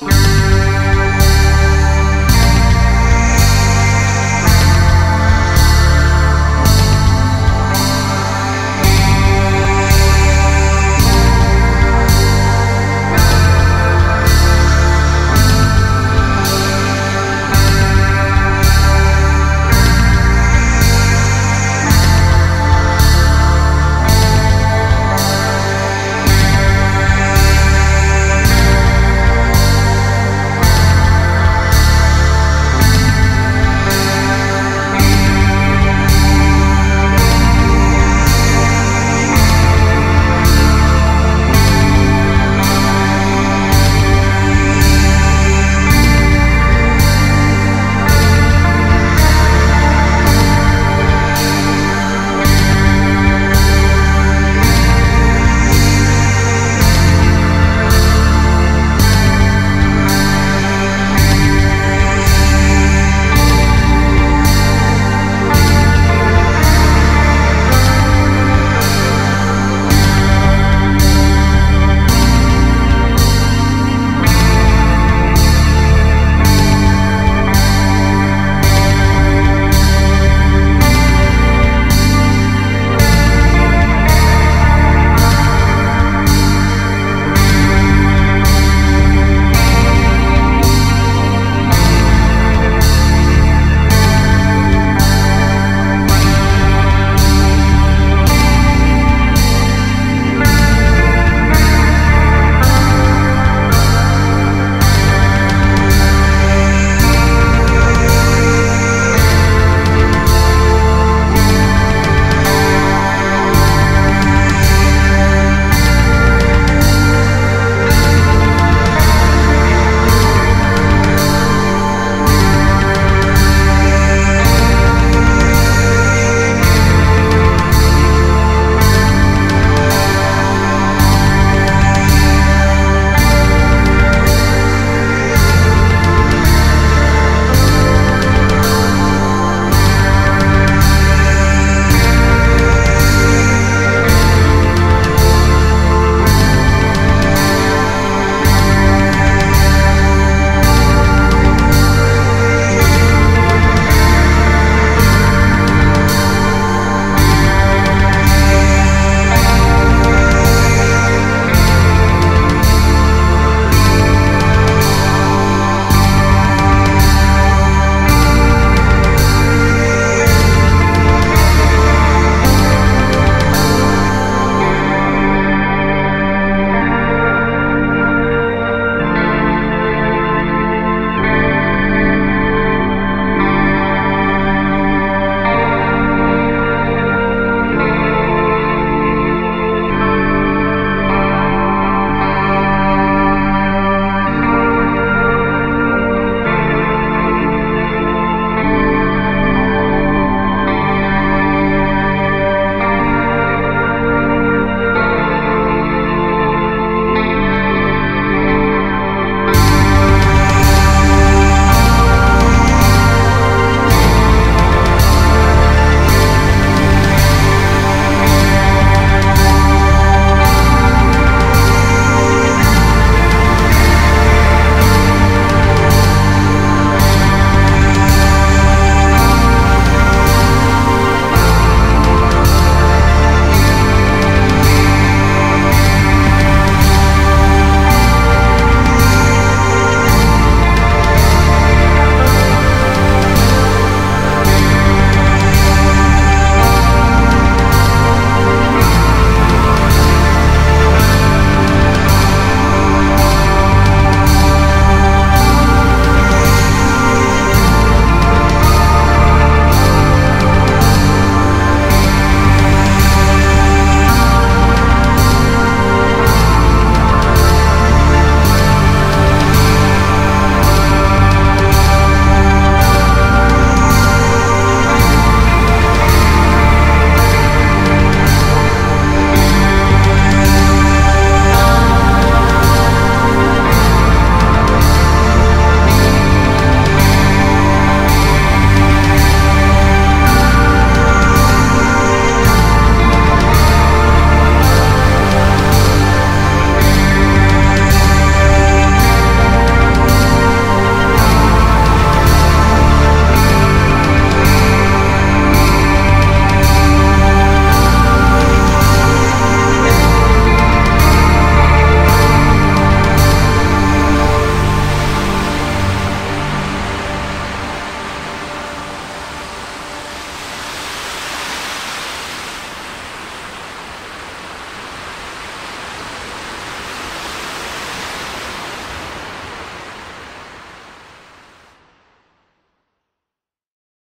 Bye.